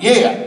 Yeah.